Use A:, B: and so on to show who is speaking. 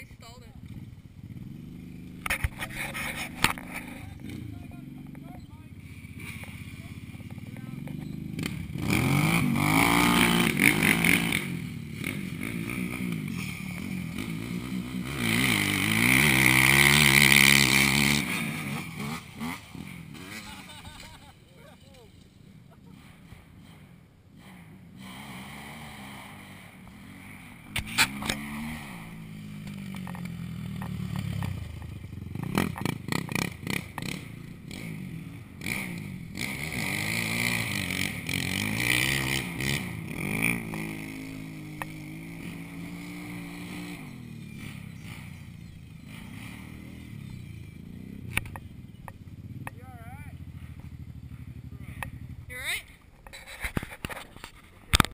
A: I stalled it.